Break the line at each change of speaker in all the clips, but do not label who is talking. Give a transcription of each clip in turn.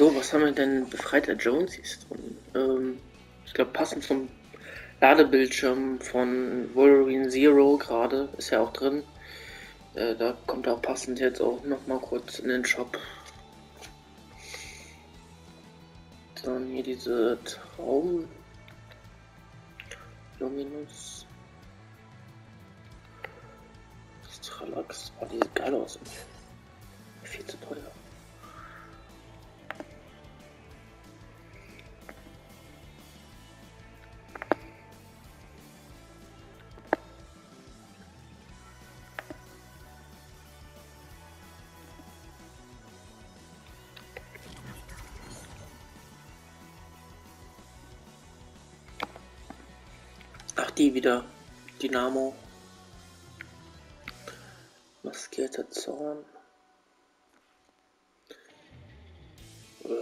So, was haben wir denn? Befreiter Jones ist drin. Ähm, ich glaube, passend zum Ladebildschirm von Wolverine Zero gerade ist ja auch drin. Äh, da kommt auch passend jetzt auch noch mal kurz in den Shop. Dann hier diese Traum Luminus Stralax. Oh, die sieht geil aus. Viel zu teuer. Ach, die wieder. Dynamo. Maskierter Zorn. Was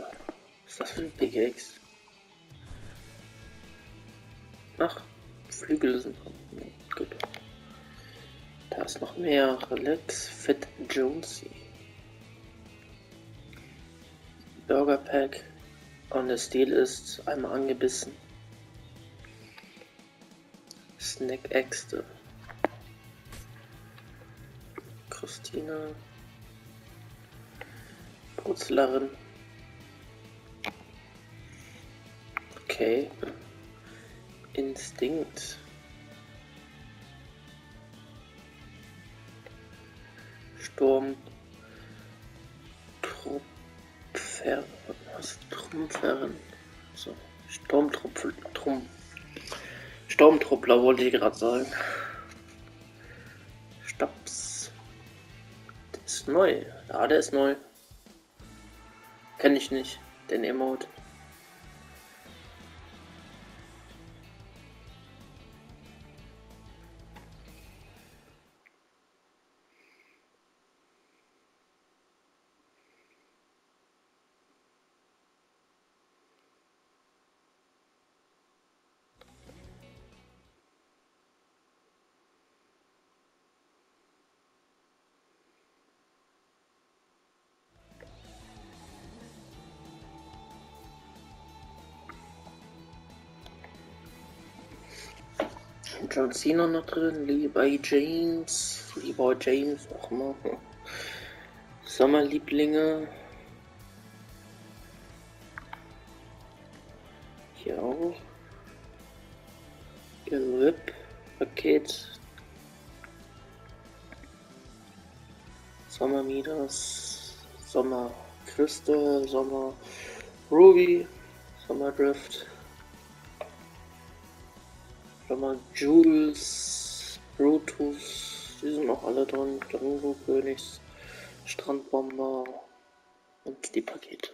ist das für ein PGX? Ach, Flügel sind dran. Gut. Da ist noch mehr. Relax, Fit Jonesy. Burger Pack. Und der Stil ist einmal angebissen. Snack Äxte. Christina. Brutzlerin. Okay. Instinkt. Sturm. Trumpfer. Was? Trumpfern. So. Sturmtrumpf. Trumpf. Sturmtruppler wollte ich gerade sagen. Staps. Der ist neu. Ja, der ist neu. Kenne ich nicht, den Emote. John Cena noch drin, Levi James, Levi James, auch immer. Sommerlieblinge. Hier auch. Ihr Rip-Paket. Sommer Midas, Sommer Crystal, Sommer Ruby, Sommer Drift. Mal Jules, Brutus, die sind auch alle drin. Django Königs, Strandbomber und die Pakete.